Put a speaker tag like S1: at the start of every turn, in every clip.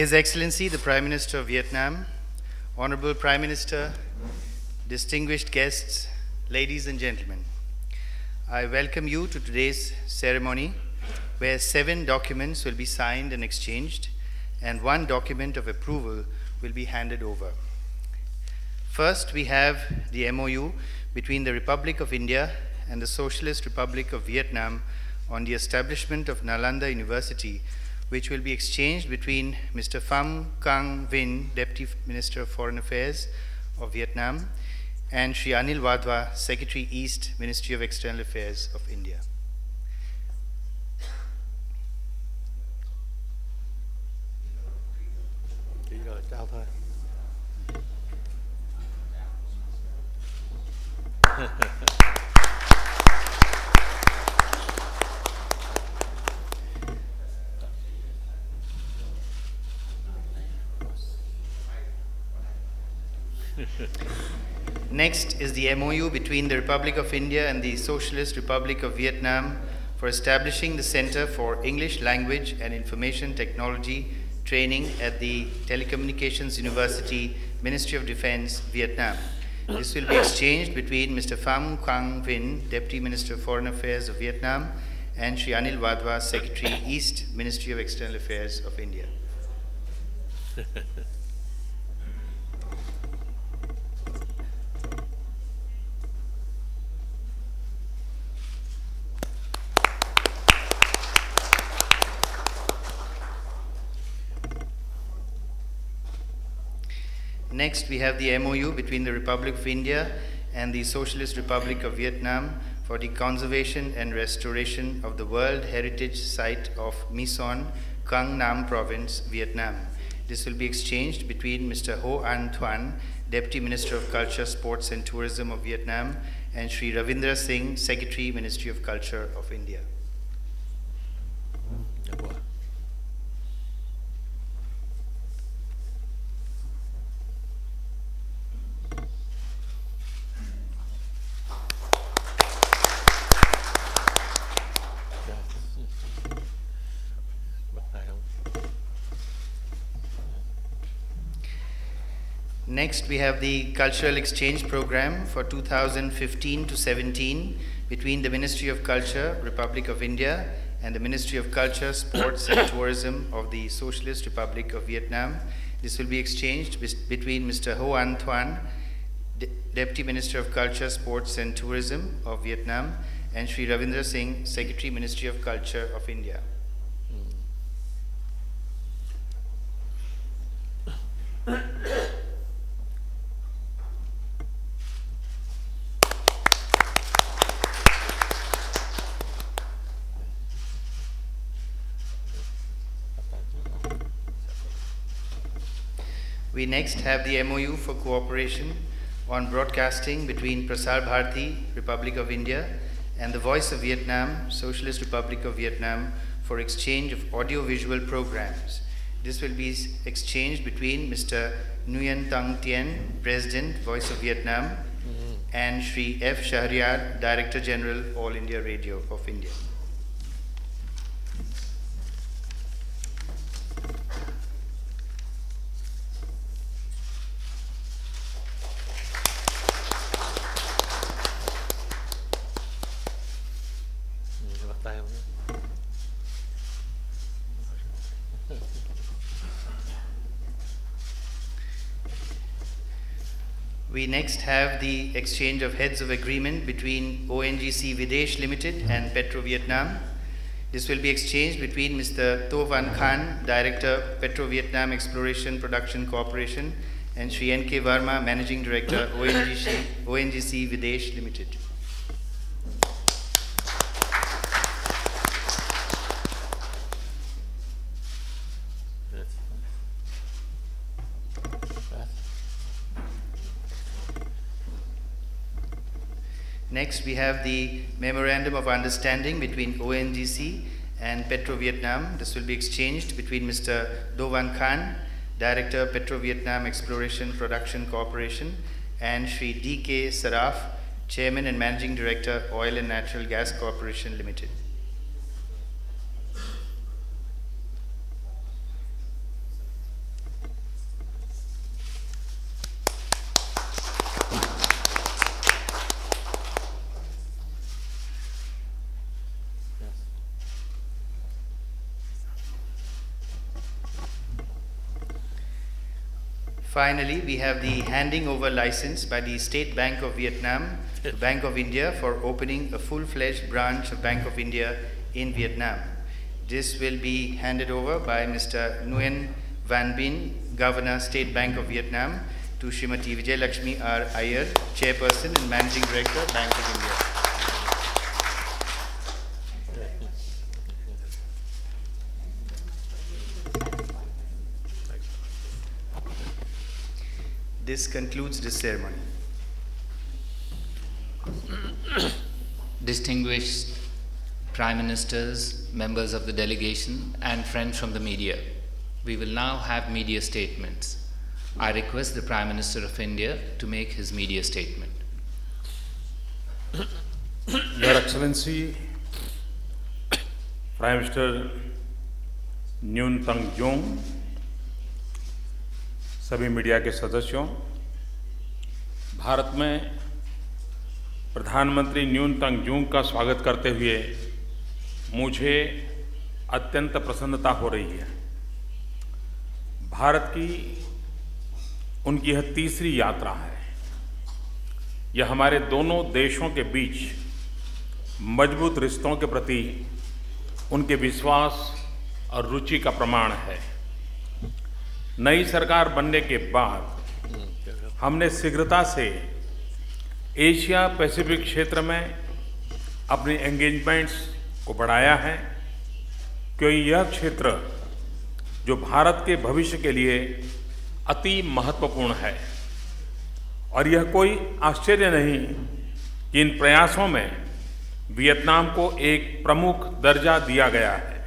S1: His Excellency, the Prime Minister of Vietnam, Honorable Prime Minister, distinguished guests, ladies and gentlemen, I welcome you to today's ceremony where seven documents will be signed and exchanged and one document of approval will be handed over. First, we have the MOU between the Republic of India and the Socialist Republic of Vietnam on the establishment of Nalanda University, which will be exchanged between Mr. Pham Quang Vinh, Deputy Minister of Foreign Affairs of Vietnam, and Sri Anil Wadhwa, Secretary East, Ministry of External Affairs of India. Next is the MOU between the Republic of India and the Socialist Republic of Vietnam for establishing the Center for English Language and Information Technology Training at the Telecommunications University, Ministry of Defense, Vietnam. This will be exchanged between Mr. Pham Quang Vinh, Deputy Minister of Foreign Affairs of Vietnam, and Sri Anil Wadhwa, Secretary East, Ministry of External Affairs of India. Next, we have the MOU between the Republic of India and the Socialist Republic of Vietnam for the conservation and restoration of the World Heritage Site of Mison, Quang Nam Province, Vietnam. This will be exchanged between Mr. Ho An Thuan, Deputy Minister of Culture, Sports and Tourism of Vietnam, and Sri Ravindra Singh, Secretary, Ministry of Culture of India. Next, we have the Cultural Exchange Program for 2015 to 17 between the Ministry of Culture, Republic of India, and the Ministry of Culture, Sports and Tourism of the Socialist Republic of Vietnam. This will be exchanged between Mr. Ho An Thuan, De- Deputy Minister of Culture, Sports and Tourism of Vietnam, and Sri Ravindra Singh, Secretary, Ministry of Culture of India. We next have the MOU for cooperation on broadcasting between Prasar Bharati, Republic of India, and the Voice of Vietnam, Socialist Republic of Vietnam, for exchange of audiovisual programs. This will be exchanged between Mr. Nguyen Tang Tien, President, Voice of Vietnam, mm-hmm. and Sri F. Shahryar, Director General, All India Radio of India. We next have the exchange of heads of agreement between ONGC Videsh Limited and Petro Vietnam. This will be exchanged between Mr. To Van Khan, Director, Petro Vietnam Exploration Production Corporation, and Sri N.K. Verma, Managing Director, ONGC, ONGC Videsh Limited. Next, we have the Memorandum of Understanding between ONGC and Petro Vietnam. This will be exchanged between Mr. Do Van Khan, Director, Petro Vietnam Exploration Production Corporation, and Sri D.K. Saraf, Chairman and Managing Director, Oil and Natural Gas Corporation Limited. Finally, we have the handing over license by the State Bank of Vietnam to Bank of India for opening a full-fledged branch of Bank of India in Vietnam. This will be handed over by Mr. Nguyen Van Bin, Governor, State Bank of Vietnam, to Srimati Vijay Lakshmi R. Iyer, Chairperson and Managing Director, Bank of India. This concludes this ceremony.
S2: distinguished prime ministers, members of the delegation, and friends from the media. We will now have media statements. I request the Prime Minister of India to make his media statement.
S3: Your Excellency, Prime Minister न्यून तंग Jong सभी media के सदस्यों भारत में प्रधानमंत्री न्यून तंग Jung का स्वागत करते हुए मुझे अत्यंत प्रसन्नता हो रही है। भारत की उनकी यह तीसरी यात्रा है। यह हमारे दोनों देशों के बीच मज़बूत रिश्तों के प्रति उनके विश्वास और रुचि का प्रमाण है। नई सरकार बनने के बाद हमने शीघ्रता से एशिया पैसिफिक क्षेत्र में अपनी एंगेजमेंट्स को बढ़ाया है क्योंकि यह क्षेत्र जो भारत के भविष्य के लिए अति महत्वपूर्ण है। और यह कोई आश्चर्य नहीं कि इन प्रयासों में वियतनाम को एक प्रमुख दर्जा दिया गया है।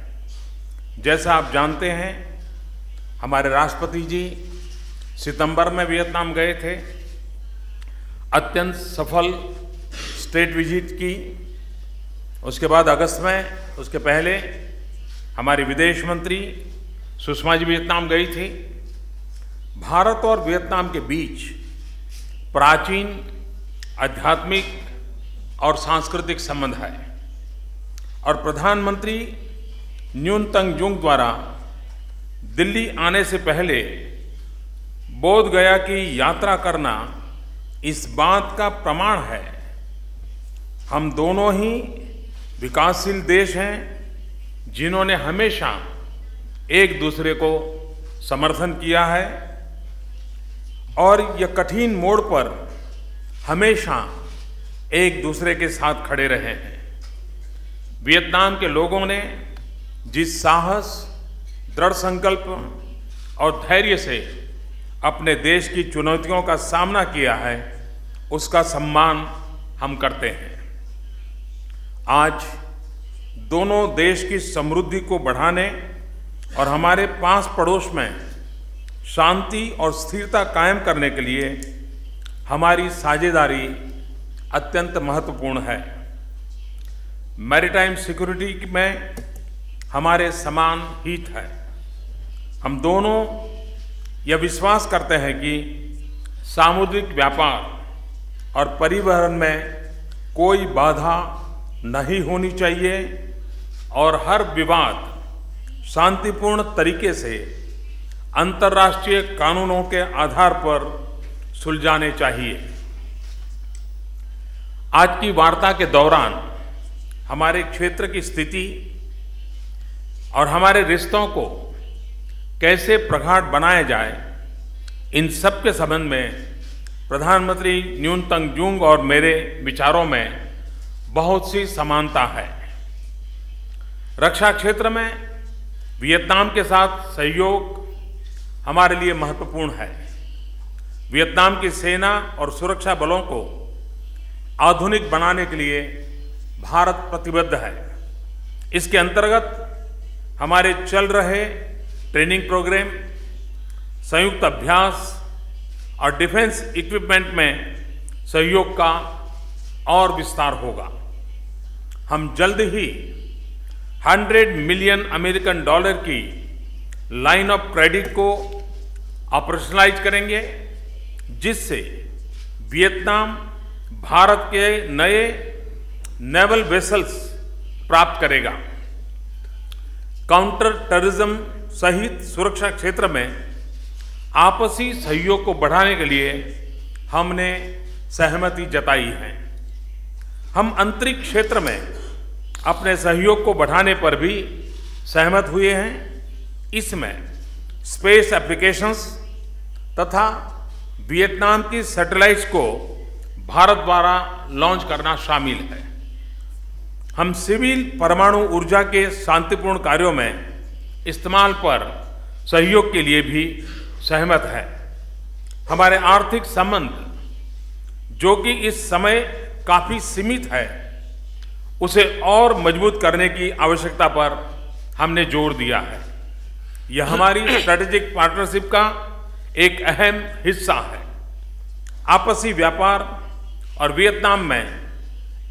S3: जैसा आप जानते हैं, हमारे राष्ट्रपति जी सितंबर में वियतनाम गए थे। अत्यंत सफल स्टेट विज़िट की। उसके बाद अगस्त में, उसके पहले हमारी विदेश मंत्री सुषमा जी वियतनाम गई थी। भारत और वियतनाम के बीच प्राचीन आध्यात्मिक और सांस्कृतिक संबंध है। और प्रधानमंत्री न्यून तंग जुंग द्वारा दिल्ली आने से पहले बोध गया की यात्रा करना इस बात का प्रमाण है। हम दोनों ही विकासशील देश हैं, जिन्होंने हमेशा एक दूसरे को समर्थन किया है और यह कठिन मोड़ पर हमेशा एक दूसरे के साथ खड़े रहे हैं। वियतनाम के लोगों ने जिस साहस, दृढ़ संकल्प और धैर्य से अपने देश की चुनौतियों का सामना किया है, उसका सम्मान हम करते हैं। आज दोनों देश की समृद्धि को बढ़ाने और हमारे पास पड़ोस में शांति और स्थिरता कायम करने के लिए हमारी साझेदारी अत्यंत महत्वपूर्ण है। मैरीटाइम सिक्योरिटी में हमारे समान हित है। हम दोनों यह विश्वास करते हैं कि सामुद्रिक व्यापार और परिवहन में कोई बाधा नहीं होनी चाहिए और हर विवाद शांतिपूर्ण तरीके से अंतर्राष्ट्रीय कानूनों के आधार पर सुलझाने चाहिए। आज की वार्ता के दौरान हमारे क्षेत्र की स्थिति और हमारे रिश्तों को कैसे प्रगाढ़ बनाया जाए, इन सब के संबंध में प्रधानमंत्री न्यूनतम जूंग और मेरे विचारों में बहुत सी समानता है। रक्षा क्षेत्र में वियतनाम के साथ सहयोग हमारे लिए महत्वपूर्ण है। वियतनाम की सेना और सुरक्षा बलों को आधुनिक बनाने के लिए भारत प्रतिबद्ध है। इसके अंतर्गत हमारे चल रहे ट्रेनिंग प्रोग्राम, संयुक्त अभ्यास और डिफेंस इक्विपमेंट में सहयोग का और विस्तार होगा। हम जल्द ही 100 मिलियन अमेरिकन डॉलर की लाइन ऑफ़ क्रेडिट को ऑपरेशनलाइज करेंगे, जिससे वियतनाम भारत के नए नेवल वेसल्स प्राप्त करेगा। काउंटर टेररिज्म सहित सुरक्षा क्षेत्र में आपसी सहयोग को बढ़ाने के लिए हमने सहमति जताई है। हम अंतरिक्ष क्षेत्र में अपने सहयोग को बढ़ाने पर भी सहमत हुए हैं। इसमें स्पेस एप्लीकेशंस तथा वियतनाम की सैटेलाइट्स को भारत द्वारा लॉन्च करना शामिल है। हम सिविल परमाणु ऊर्जा के शांतिपूर्ण कार्यों में इस्तेमाल पर सहयोग के लिए भी सहमत है। हमारे आर्थिक संबंध, जो कि इस समय काफ़ी सीमित है, उसे और मज़बूत करने की आवश्यकता पर हमने ज़ोर दिया है। यह हमारी स्ट्रेटेजिक पार्टनरशिप का एक अहम हिस्सा है। आपसी व्यापार और वियतनाम में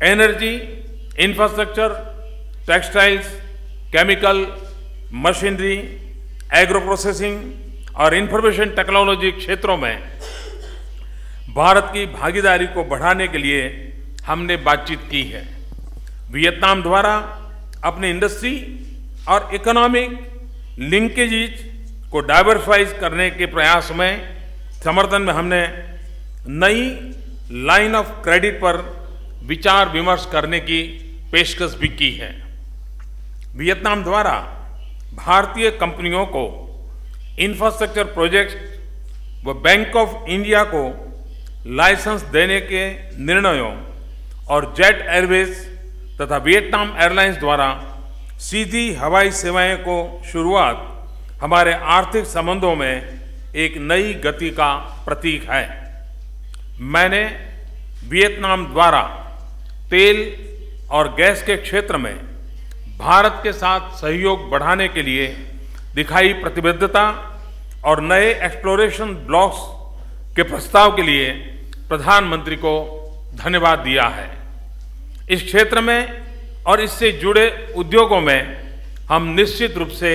S3: energy infrastructure textiles chemical machinery, agro processing और इंफॉर्मेशन टेक्नोलॉजी क्षेत्रों में भारत की भागीदारी को बढ़ाने के लिए हमने बातचीत की है। वियतनाम द्वारा अपने इंडस्ट्री और इकोनॉमिक लिंकेजेज को डाइवर्सिफाइज करने के प्रयास में, समर्थन में हमने नई लाइन ऑफ़ क्रेडिट पर विचार विमर्श करने की पेशकश भी की है। वियतनाम द्वारा भारतीय कंपनियों को इंफ्रास्ट्रक्चर प्रोजेक्ट व बैंक ऑफ़ इंडिया को लाइसेंस देने के निर्णयों और जेट एयरवेज तथा वियतनाम एयरलाइंस द्वारा सीधी हवाई सेवाएँ को शुरुआत हमारे आर्थिक संबंधों में एक नई गति का प्रतीक है। मैंने वियतनाम द्वारा तेल और गैस के क्षेत्र में भारत के साथ सहयोग बढ़ाने के लिए दिखाई प्रतिबद्धता और नए एक्सप्लोरेशन ब्लॉक्स के प्रस्ताव के लिए प्रधानमंत्री को धन्यवाद दिया है। इस क्षेत्र में और इससे जुड़े उद्योगों में हम निश्चित रूप से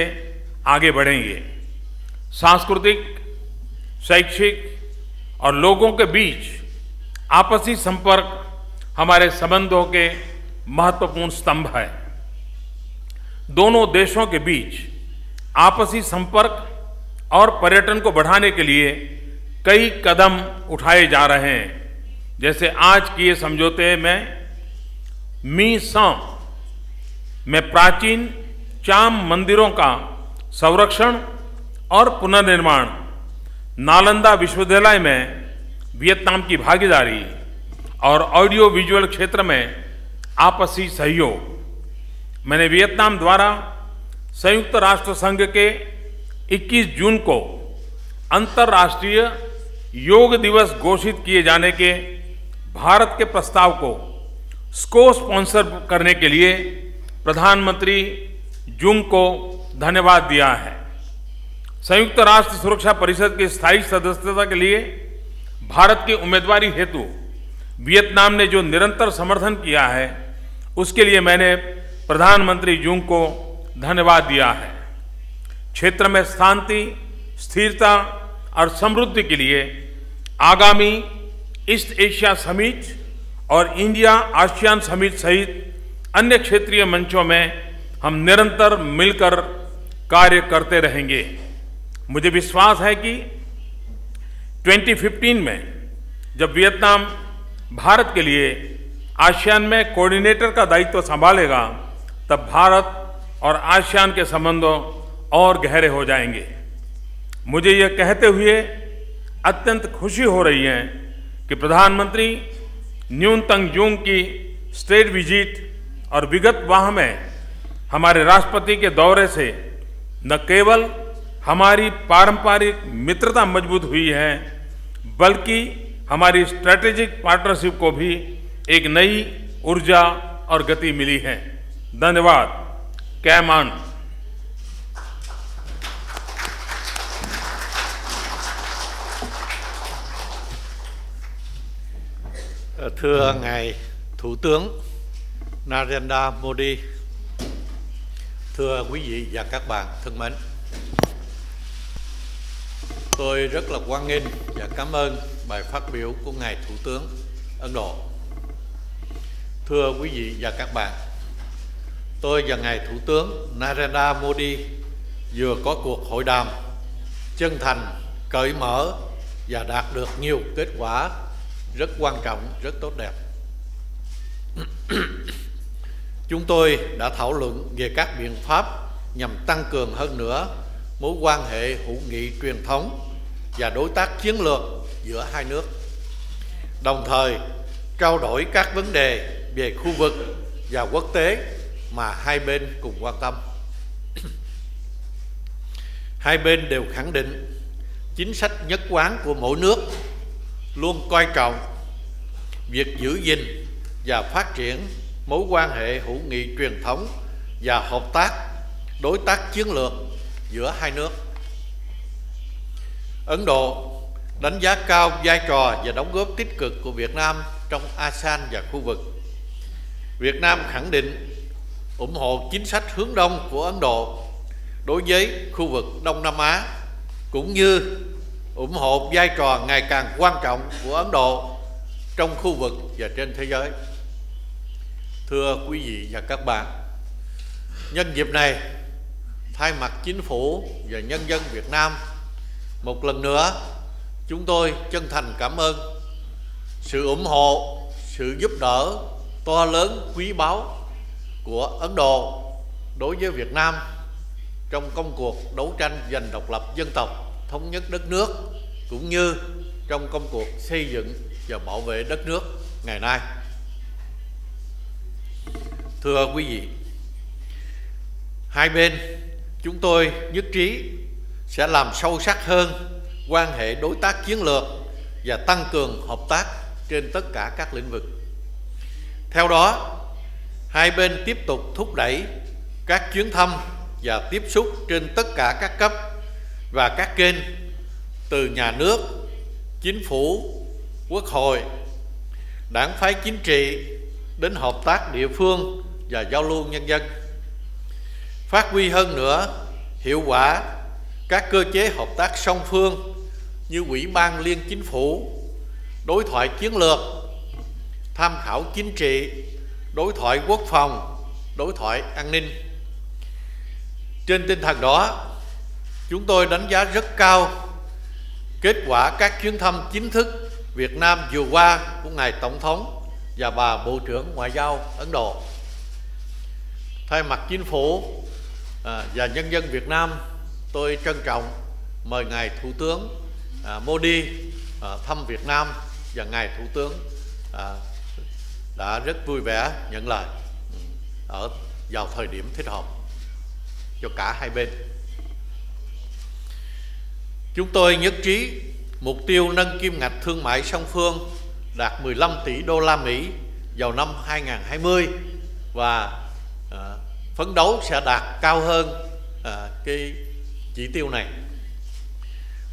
S3: आगे बढ़ेंगे। सांस्कृतिक, शैक्षिक और लोगों के बीच आपसी संपर्क हमारे संबंधों के महत्वपूर्ण स्तंभ है। दोनों देशों के बीच आपसी संपर्क और पर्यटन को बढ़ाने के लिए कई कदम उठाए जा रहे हैं। जैसे आज किए समझौते में मी सौ में प्राचीन चाम मंदिरों का संरक्षण और पुनर्निर्माण, नालंदा विश्वविद्यालय में वियतनाम की भागीदारी और ऑडियो विजुअल क्षेत्र में आपसी सहयोग। मैंने वियतनाम द्वारा संयुक्त राष्ट्र संघ के 21 जून को अंतर्राष्ट्रीय योग दिवस घोषित किए जाने के भारत के प्रस्ताव को स्को स्पॉन्सर करने के लिए प्रधानमंत्री जुंग को धन्यवाद दिया है। संयुक्त राष्ट्र सुरक्षा परिषद की स्थायी सदस्यता के लिए भारत की उम्मीदवारी हेतु वियतनाम ने जो निरंतर समर्थन किया है, उसके लिए मैंने प्रधानमंत्री जूंग को धन्यवाद दिया है। क्षेत्र में शांति, स्थिरता और समृद्धि के लिए आगामी ईस्ट एशिया समिट और इंडिया आसियान समिट सहित अन्य क्षेत्रीय मंचों में हम निरंतर मिलकर कार्य करते रहेंगे। मुझे विश्वास है कि 2015 में जब वियतनाम भारत के लिए आसियान में कोऑर्डिनेटर का दायित्व संभालेगा तब भारत और आसियान के संबंधों और गहरे हो जाएँगे। मुझे यह कहते हुए अत्यंत खुशी हो रही है कि प्रधानमंत्री न्यूनतम जून की स्टेट विज़िट और विगत माह में हमारे राष्ट्रपति के दौरे से न केवल हमारी पारंपरिक मित्रता मज़बूत हुई है, बल्कि हमारी स्ट्रैटेजिक पार्टनरशिप को भी एक नई ऊर्जा और गति मिली है। धन्यवाद कैमान
S4: Thưa Ngài Thủ tướng Narendra Modi, thưa quý vị và các bạn thân mến, tôi rất là hoan nghênh và cảm ơn bài phát biểu của Ngài Thủ tướng Ấn Độ. Thưa quý vị và các bạn, tôi và Ngài Thủ tướng Narendra Modi vừa có cuộc hội đàm chân thành cởi mở và đạt được nhiều kết quả rất quan trọng, rất tốt đẹp. Chúng tôi đã thảo luận về các biện pháp nhằm tăng cường hơn nữa mối quan hệ hữu nghị truyền thống và đối tác chiến lược giữa hai nước. Đồng thời trao đổi các vấn đề về khu vực và quốc tế mà hai bên cùng quan tâm. hai bên đều khẳng định chính sách nhất quán của mỗi nước luôn coi trọng việc giữ gìn và phát triển mối quan hệ hữu nghị truyền thống và hợp tác, đối tác chiến lược giữa hai nước ấn độ đánh giá cao vai trò và đóng góp tích cực của việt nam trong asean và khu vực việt nam khẳng định ủng hộ chính sách hướng đông của ấn độ đối với khu vực đông nam á, cũng như ủng hộ vai trò ngày càng quan trọng của ấn độ trong khu vực và trên thế giới. Thưa quý vị và các bạn, nhân dịp này, thay mặt chính phủ và nhân dân Việt Nam, một lần nữa chúng tôi chân thành cảm ơn sự ủng hộ, sự giúp đỡ to lớn, quý báu của Ấn Độ đối với Việt Nam trong công cuộc đấu tranh giành độc lập dân tộc, thống nhất đất nước, cũng như trong công cuộc xây dựng và bảo vệ đất nước ngày nay. Thưa quý vị, hai bên, chúng tôi nhất trí sẽ làm sâu sắc hơn quan hệ đối tác chiến lược và tăng cường hợp tác trên tất cả các lĩnh vực. Theo đó hai bên tiếp tục thúc đẩy các chuyến thăm và tiếp xúc trên tất cả các cấp và các kênh từ nhà nước, chính phủ, quốc hội, đảng phái chính trị đến hợp tác địa phương và giao lưu nhân dân. Phát huy hơn nữa hiệu quả các cơ chế hợp tác song phương như ủy ban liên chính phủ, đối thoại chiến lược, tham khảo chính trị đối thoại quốc phòng, đối thoại an ninh. Trên tinh thần đó, chúng tôi đánh giá rất cao kết quả các chuyến thăm chính thức Việt Nam vừa qua của ngài tổng thống và bà bộ trưởng ngoại giao Ấn Độ. Thay mặt chính phủ à, và nhân dân Việt Nam, tôi trân trọng mời ngài thủ tướng à, Modi à, thăm Việt Nam và ngài thủ tướng đã rất vui vẻ nhận lời. Ừ. Ở vào thời điểm thích hợp cho cả hai bên. Chúng tôi nhất trí mục tiêu nâng kim ngạch thương mại song phương đạt 15 tỷ đô la Mỹ vào năm 2020 và à, phấn đấu sẽ đạt cao hơn à, cái chỉ tiêu này.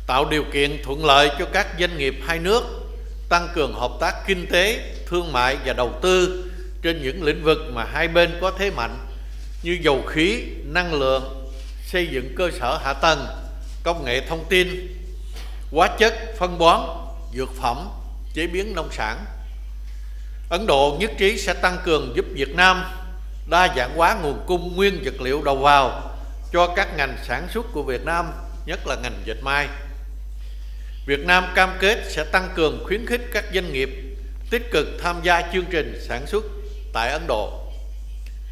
S4: Tạo điều kiện thuận lợi cho các doanh nghiệp hai nước tăng cường hợp tác kinh tế thương mại và đầu tư trên những lĩnh vực mà hai bên có thế mạnh như dầu khí năng lượng xây dựng cơ sở hạ tầng công nghệ thông tin hóa chất phân bón dược phẩm chế biến nông sản Ấn Độ nhất trí sẽ tăng cường giúp Việt Nam đa dạng hóa nguồn cung nguyên vật liệu đầu vào cho các ngành sản xuất của Việt Nam, nhất là ngành dệt may. Việt Nam cam kết sẽ tăng cường khuyến khích các doanh nghiệp tích cực tham gia chương trình sản xuất tại Ấn Độ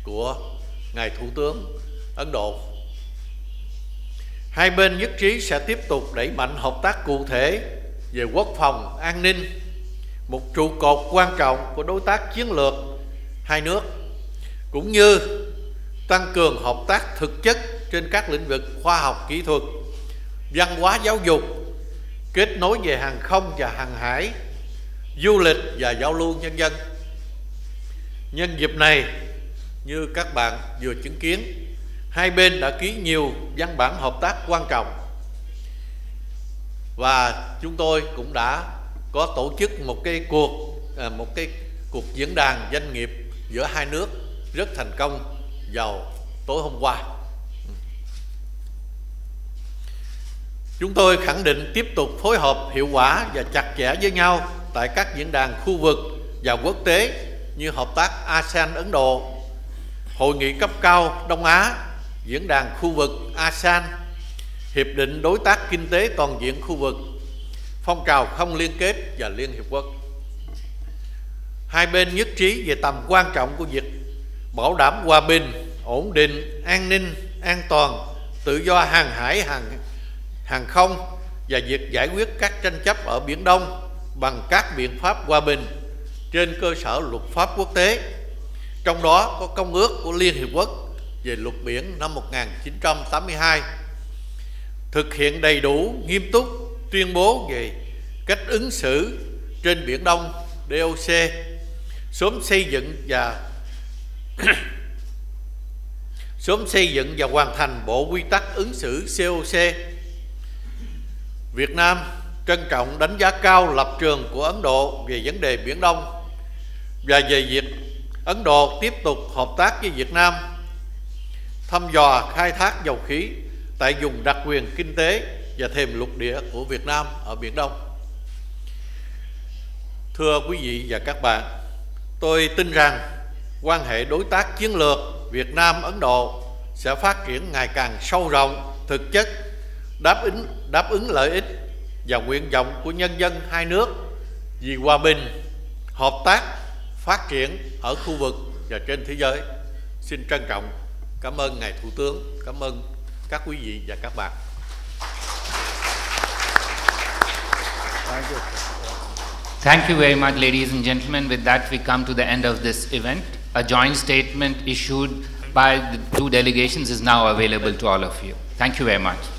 S4: của Ngài Thủ tướng Ấn Độ. Hai bên nhất trí sẽ tiếp tục đẩy mạnh hợp tác cụ thể về quốc phòng, an ninh, một trụ cột quan trọng của đối tác chiến lược hai nước cũng như tăng cường hợp tác thực chất trên các lĩnh vực khoa học kỹ thuật văn hóa giáo dục kết nối về hàng không và hàng hải du lịch và giao lưu nhân dân. Nhân dịp này, như các bạn vừa chứng kiến, hai bên đã ký nhiều văn bản hợp tác quan trọng. Và chúng tôi cũng đã có tổ chức một cái cuộc à, một cái cuộc diễn đàn doanh nghiệp giữa hai nước rất thành công vào tối hôm qua. Chúng tôi khẳng định tiếp tục phối hợp hiệu quả và chặt chẽ với nhau tại các diễn đàn khu vực và quốc tế như hợp tác ASEAN Ấn Độ, hội nghị cấp cao Đông Á, diễn đàn khu vực ASEAN, Hiệp định Đối tác Kinh tế Toàn diện khu vực, phong trào không liên kết và Liên Hiệp Quốc. Hai bên nhất trí về tầm quan trọng của việc bảo đảm hòa bình, ổn định, an ninh, an toàn, tự do hàng hải, hàng hàng không và việc giải quyết các tranh chấp ở Biển Đông bằng các biện pháp hòa bình trên cơ sở luật pháp quốc tế, trong đó có Công ước của Liên Hiệp Quốc về luật biển năm 1982, thực hiện đầy đủ, nghiêm túc tuyên bố về cách ứng xử trên Biển Đông DOC, sớm xây dựng và sớm xây dựng và hoàn thành bộ quy tắc ứng xử COC. Việt Nam trân trọng đánh giá cao lập trường của Ấn Độ về vấn đề Biển Đông và về việc Ấn Độ tiếp tục hợp tác với Việt Nam thăm dò khai thác dầu khí tại vùng đặc quyền kinh tế và thềm lục địa của Việt Nam ở Biển Đông. Thưa quý vị và các bạn, tôi tin rằng quan hệ đối tác chiến lược Việt Nam Ấn Độ sẽ phát triển ngày càng sâu rộng, thực chất, đáp ứng đáp ứng lợi ích và nguyện vọng của nhân dân hai nước vì hòa bình, hợp tác, phát triển ở khu vực và trên thế giới. Xin trân trọng cảm ơn ngài Thủ tướng, cảm ơn các quý vị và các bạn.
S1: Thank you.
S2: Thank you very much, ladies and gentlemen. With that, we come to the end of this event. A joint statement issued by the two delegations is now available to all of you. Thank you very much.